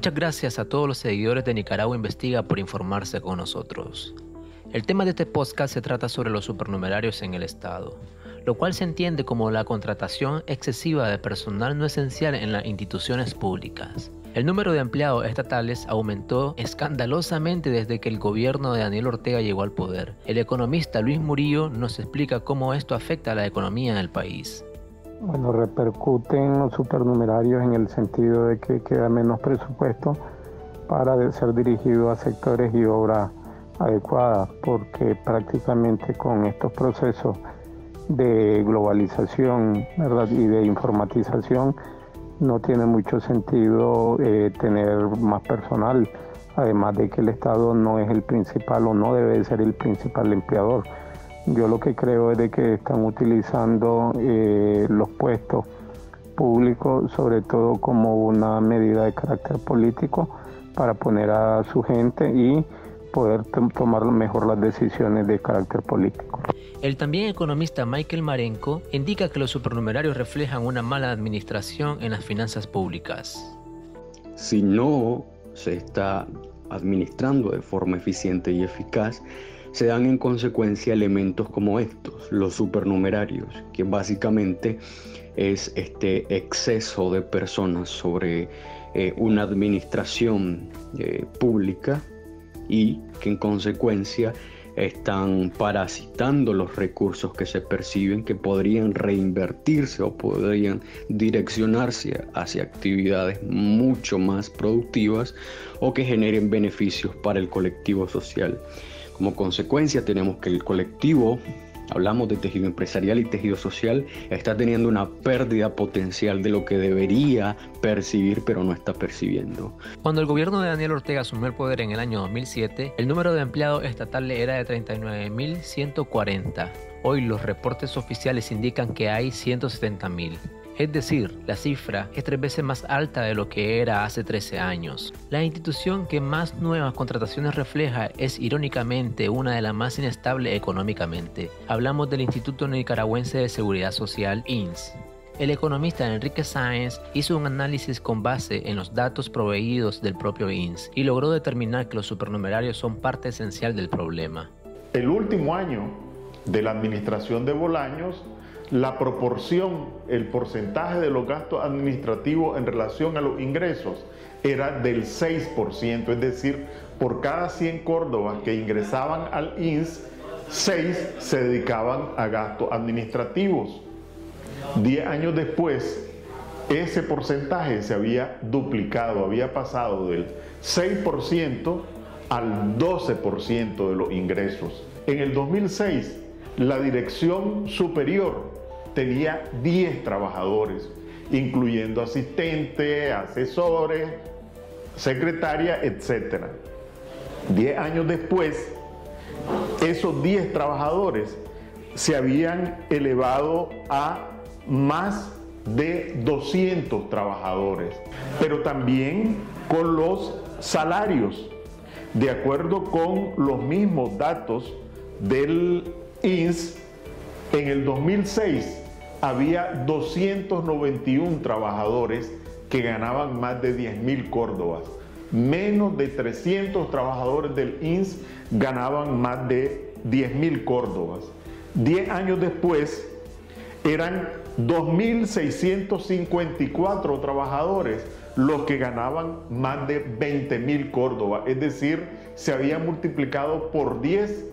Muchas gracias a todos los seguidores de Nicaragua Investiga por informarse con nosotros. El tema de este podcast se trata sobre los supernumerarios en el Estado, lo cual se entiende como la contratación excesiva de personal no esencial en las instituciones públicas. El número de empleados estatales aumentó escandalosamente desde que el gobierno de Daniel Ortega llegó al poder. El economista Luis Murillo nos explica cómo esto afecta a la economía del país. Bueno, repercuten los supernumerarios en el sentido de que queda menos presupuesto para ser dirigido a sectores y obras adecuadas, porque prácticamente con estos procesos de globalización y de informatización, no tiene mucho sentido eh, tener más personal, además de que el Estado no es el principal o no debe ser el principal empleador. Yo lo que creo es de que están utilizando eh, los puestos públicos sobre todo como una medida de carácter político para poner a su gente y poder tomar mejor las decisiones de carácter político. El también economista Michael Marenco indica que los supernumerarios reflejan una mala administración en las finanzas públicas. Si no se está administrando de forma eficiente y eficaz, se dan en consecuencia elementos como estos, los supernumerarios, que básicamente es este exceso de personas sobre eh, una administración eh, pública y que en consecuencia están parasitando los recursos que se perciben que podrían reinvertirse o podrían direccionarse hacia actividades mucho más productivas o que generen beneficios para el colectivo social. Como consecuencia tenemos que el colectivo hablamos de tejido empresarial y tejido social, está teniendo una pérdida potencial de lo que debería percibir pero no está percibiendo. Cuando el gobierno de Daniel Ortega asumió el poder en el año 2007, el número de empleados estatales era de 39.140. Hoy los reportes oficiales indican que hay 170.000. Es decir, la cifra es tres veces más alta de lo que era hace 13 años. La institución que más nuevas contrataciones refleja es irónicamente una de las más inestables económicamente. Hablamos del Instituto Nicaragüense de Seguridad Social, INS. El economista Enrique Sáenz hizo un análisis con base en los datos proveídos del propio INS y logró determinar que los supernumerarios son parte esencial del problema. El último año de la administración de Bolaños la proporción, el porcentaje de los gastos administrativos en relación a los ingresos era del 6%, es decir, por cada 100 córdobas que ingresaban al INS, 6 se dedicaban a gastos administrativos. Diez años después, ese porcentaje se había duplicado, había pasado del 6% al 12% de los ingresos. En el 2006, la Dirección Superior tenía 10 trabajadores, incluyendo asistentes, asesores, secretaria, etc. Diez años después, esos 10 trabajadores se habían elevado a más de 200 trabajadores, pero también con los salarios, de acuerdo con los mismos datos del INS, en el 2006 había 291 trabajadores que ganaban más de 10 mil córdobas. Menos de 300 trabajadores del INS ganaban más de 10 mil córdobas. Diez años después eran 2.654 trabajadores los que ganaban más de 20 mil córdobas. Es decir, se había multiplicado por 10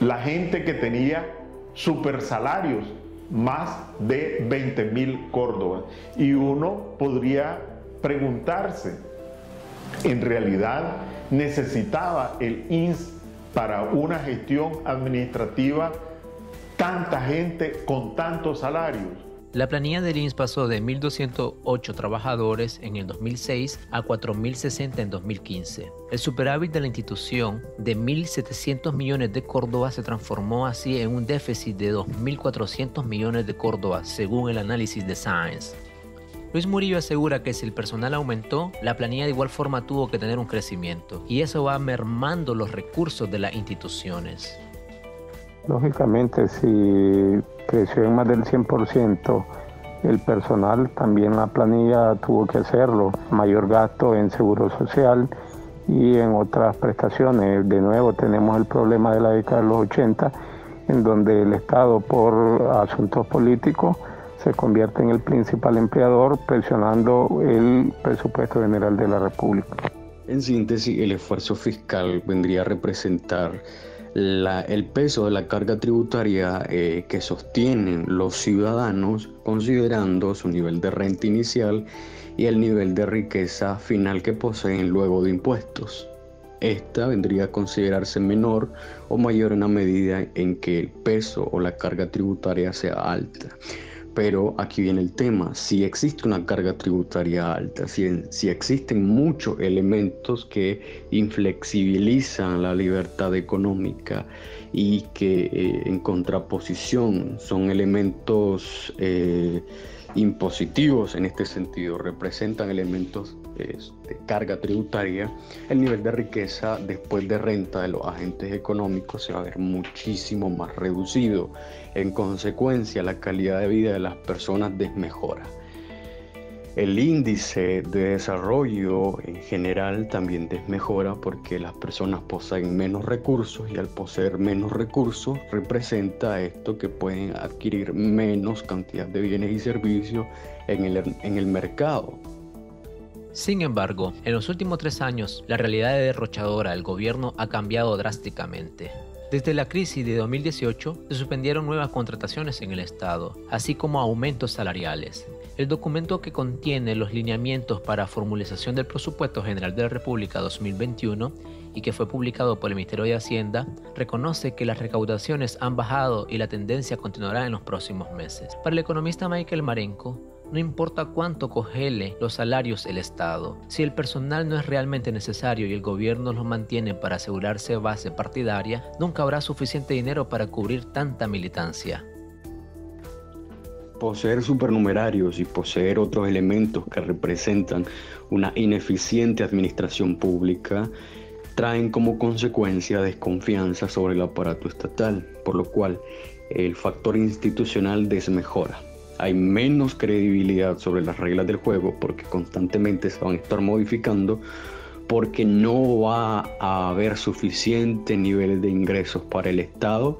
la gente que tenía super salarios más de 20 mil córdobas. Y uno podría preguntarse, ¿en realidad necesitaba el INS para una gestión administrativa tanta gente con tantos salarios? La planilla del INS pasó de 1.208 trabajadores en el 2006 a 4.060 en 2015. El superávit de la institución de 1.700 millones de Córdoba se transformó así en un déficit de 2.400 millones de Córdoba, según el análisis de Science. Luis Murillo asegura que si el personal aumentó, la planilla de igual forma tuvo que tener un crecimiento, y eso va mermando los recursos de las instituciones. Lógicamente, si creció en más del 100%, el personal, también la planilla tuvo que hacerlo, mayor gasto en seguro social y en otras prestaciones. De nuevo tenemos el problema de la década de los 80, en donde el Estado por asuntos políticos se convierte en el principal empleador presionando el presupuesto general de la República. En síntesis, el esfuerzo fiscal vendría a representar el peso de la carga tributaria eh, que sostienen los ciudadanos considerando su nivel de renta inicial y el nivel de riqueza final que poseen luego de impuestos. Esta vendría a considerarse menor o mayor en la medida en que el peso o la carga tributaria sea alta. Pero aquí viene el tema, si existe una carga tributaria alta, si, existen muchos elementos que inflexibilizan la libertad económica y que eh, en contraposición son elementos eh, impositivos en este sentido, representan elementos de carga tributaria, el nivel de riqueza después de renta de los agentes económicos se va a ver muchísimo más reducido. En consecuencia, la calidad de vida de las personas desmejora. El índice de desarrollo en general también desmejora porque las personas poseen menos recursos y al poseer menos recursos representa esto que pueden adquirir menos cantidad de bienes y servicios en el, en el mercado. Sin embargo, en los últimos tres años, la realidad derrochadora del gobierno ha cambiado drásticamente. Desde la crisis de 2018 se suspendieron nuevas contrataciones en el Estado, así como aumentos salariales. El documento que contiene los lineamientos para formulación del presupuesto general de la República 2021 y que fue publicado por el Ministerio de Hacienda, reconoce que las recaudaciones han bajado y la tendencia continuará en los próximos meses. Para el economista Michael Marenco, no importa cuánto cogele los salarios el Estado, si el personal no es realmente necesario y el gobierno lo mantiene para asegurarse base partidaria, nunca habrá suficiente dinero para cubrir tanta militancia. Poseer supernumerarios y poseer otros elementos que representan una ineficiente administración pública traen como consecuencia desconfianza sobre el aparato estatal, por lo cual el factor institucional desmejora hay menos credibilidad sobre las reglas del juego porque constantemente se van a estar modificando porque no va a haber suficiente nivel de ingresos para el Estado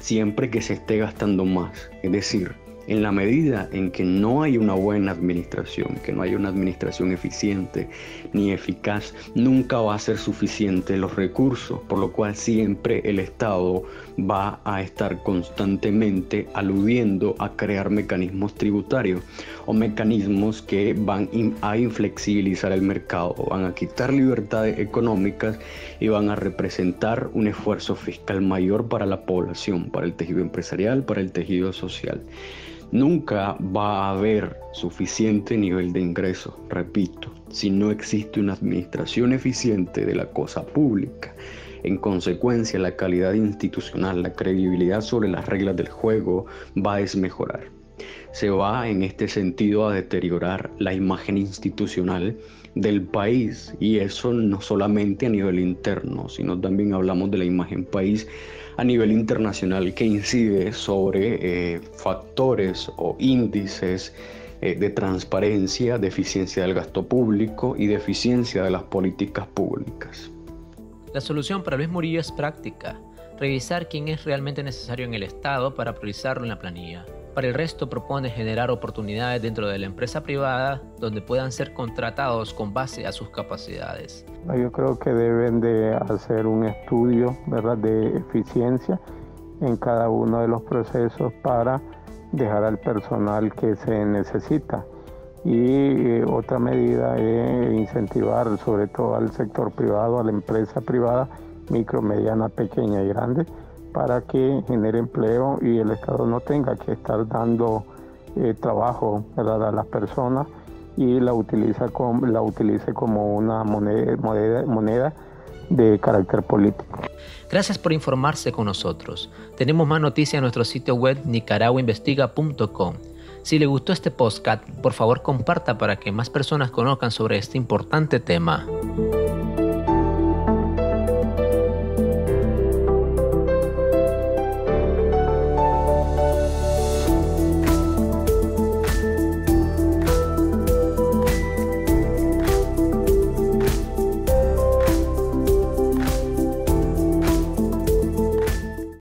siempre que se esté gastando más. Es decir, en la medida en que no hay una buena administración, que no hay una administración eficiente ni eficaz, nunca va a ser suficiente los recursos, por lo cual siempre el Estado va a estar constantemente aludiendo a crear mecanismos tributarios o mecanismos que van a inflexibilizar el mercado, van a quitar libertades económicas y van a representar un esfuerzo fiscal mayor para la población, para el tejido empresarial, para el tejido social. Nunca va a haber suficiente nivel de ingresos, repito, si no existe una administración eficiente de la cosa pública. En consecuencia, la calidad institucional, la credibilidad sobre las reglas del juego va a desmejorar. Se va en este sentido a deteriorar la imagen institucional del país y eso no solamente a nivel interno, sino también hablamos de la imagen país a nivel internacional que incide sobre eh, factores o índices eh, de transparencia, de eficiencia del gasto público y de eficiencia de las políticas públicas. La solución para Luis Murillo es práctica, revisar quién es realmente necesario en el Estado para priorizarlo en la planilla. Para el resto propone generar oportunidades dentro de la empresa privada donde puedan ser contratados con base a sus capacidades. Yo creo que deben de hacer un estudio ¿verdad? de eficiencia en cada uno de los procesos para dejar al personal que se necesita. Y eh, otra medida es incentivar sobre todo al sector privado, a la empresa privada, micro, mediana, pequeña y grande, para que genere empleo y el Estado no tenga que estar dando eh, trabajo a las personas y la, utiliza como, la utilice como una moneda, moneda, moneda de carácter político. Gracias por informarse con nosotros. Tenemos más noticias en nuestro sitio web nicaraguainvestiga.com. Si le gustó este podcast, por favor comparta para que más personas conozcan sobre este importante tema.